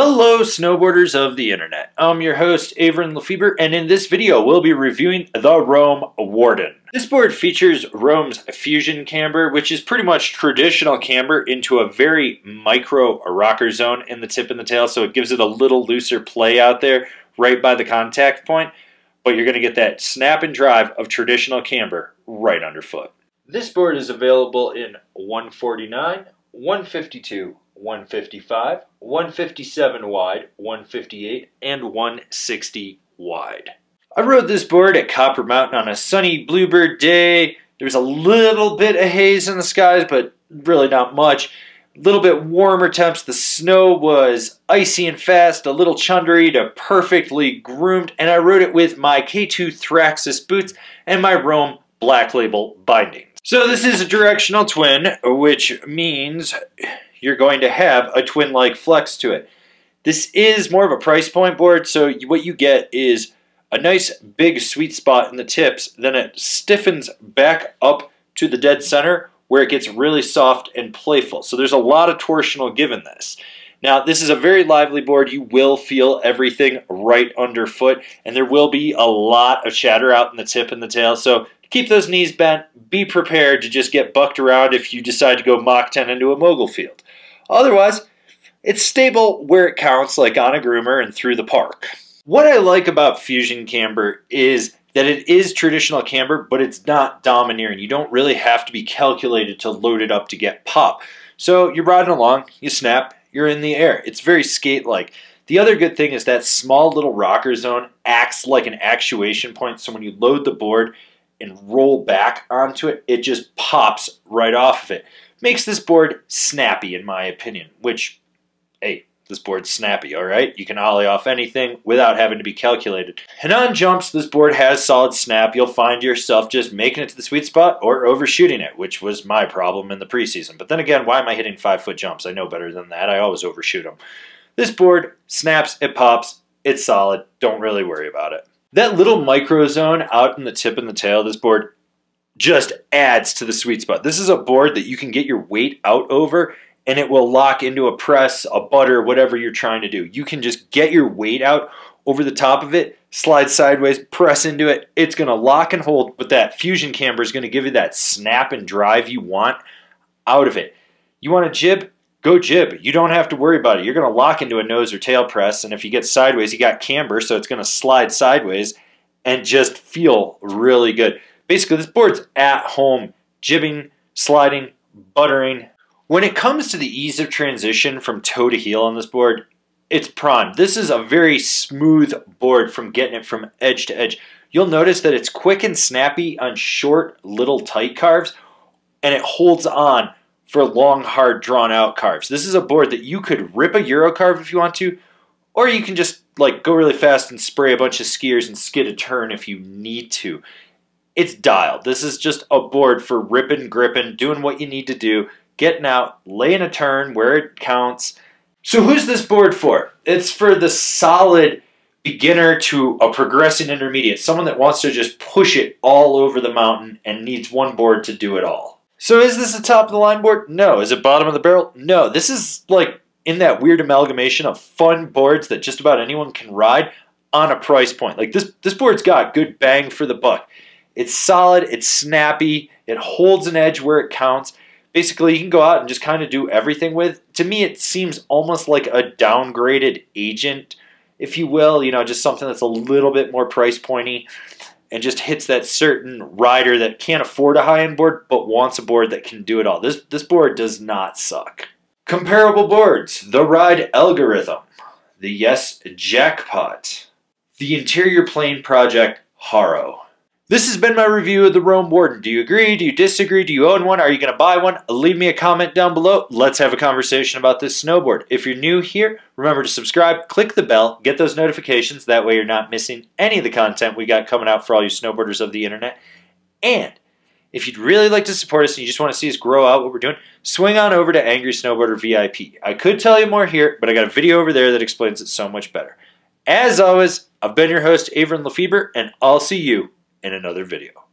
Hello, snowboarders of the internet. I'm your host, Avran LeFeber, and in this video, we'll be reviewing the Rome Warden. This board features Rome's Fusion Camber, which is pretty much traditional camber into a very micro rocker zone in the tip and the tail, so it gives it a little looser play out there right by the contact point, but you're going to get that snap and drive of traditional camber right underfoot. This board is available in 149, 152, 155, 157 wide, 158, and 160 wide. I rode this board at Copper Mountain on a sunny bluebird day. There was a little bit of haze in the skies, but really not much. A little bit warmer temps. The snow was icy and fast, a little chundery to perfectly groomed, and I rode it with my K2 Thraxis boots and my Rome Black Label binding. So this is a directional twin, which means you're going to have a twin-like flex to it. This is more of a price point board, so what you get is a nice big sweet spot in the tips, then it stiffens back up to the dead center where it gets really soft and playful. So there's a lot of torsional given this. Now, this is a very lively board. You will feel everything right underfoot, and there will be a lot of chatter out in the tip and the tail. So keep those knees bent. Be prepared to just get bucked around if you decide to go Mach 10 into a mogul field. Otherwise, it's stable where it counts, like on a groomer and through the park. What I like about Fusion Camber is that it is traditional camber, but it's not domineering. You don't really have to be calculated to load it up to get pop. So you're riding along, you snap, you're in the air. It's very skate-like. The other good thing is that small little rocker zone acts like an actuation point. So when you load the board and roll back onto it, it just pops right off of it makes this board snappy in my opinion, which, hey, this board's snappy, all right? You can ollie off anything without having to be calculated. And on jumps, this board has solid snap. You'll find yourself just making it to the sweet spot or overshooting it, which was my problem in the preseason. But then again, why am I hitting five-foot jumps? I know better than that. I always overshoot them. This board snaps, it pops, it's solid. Don't really worry about it. That little micro zone out in the tip and the tail of this board just adds to the sweet spot. This is a board that you can get your weight out over and it will lock into a press, a butter, whatever you're trying to do. You can just get your weight out over the top of it, slide sideways, press into it. It's going to lock and hold, but that fusion camber is going to give you that snap and drive you want out of it. You want a jib? Go jib. You don't have to worry about it. You're going to lock into a nose or tail press, and if you get sideways, you got camber, so it's going to slide sideways and just feel really good. Basically, this board's at home, jibbing, sliding, buttering. When it comes to the ease of transition from toe to heel on this board, it's prime. This is a very smooth board from getting it from edge to edge. You'll notice that it's quick and snappy on short, little tight carves, and it holds on for long, hard, drawn out carves. This is a board that you could rip a Euro carve if you want to, or you can just like go really fast and spray a bunch of skiers and skid a turn if you need to it's dialed. This is just a board for ripping, gripping, doing what you need to do, getting out, laying a turn where it counts. So who's this board for? It's for the solid beginner to a progressing intermediate, someone that wants to just push it all over the mountain and needs one board to do it all. So is this a top of the line board? No. Is it bottom of the barrel? No. This is like in that weird amalgamation of fun boards that just about anyone can ride on a price point. Like this this board's got good bang for the buck. It's solid, it's snappy, it holds an edge where it counts. Basically, you can go out and just kind of do everything with. To me, it seems almost like a downgraded agent, if you will. You know, just something that's a little bit more price pointy and just hits that certain rider that can't afford a high-end board but wants a board that can do it all. This, this board does not suck. Comparable boards, the Ride Algorithm, the Yes Jackpot, the Interior Plain Project Haro. This has been my review of the Rome Warden. Do you agree? Do you disagree? Do you own one? Are you going to buy one? Leave me a comment down below. Let's have a conversation about this snowboard. If you're new here, remember to subscribe, click the bell, get those notifications. That way you're not missing any of the content we got coming out for all you snowboarders of the internet. And if you'd really like to support us and you just want to see us grow out what we're doing, swing on over to Angry Snowboarder VIP. I could tell you more here, but I got a video over there that explains it so much better. As always, I've been your host, Avran LeFeber, and I'll see you in another video.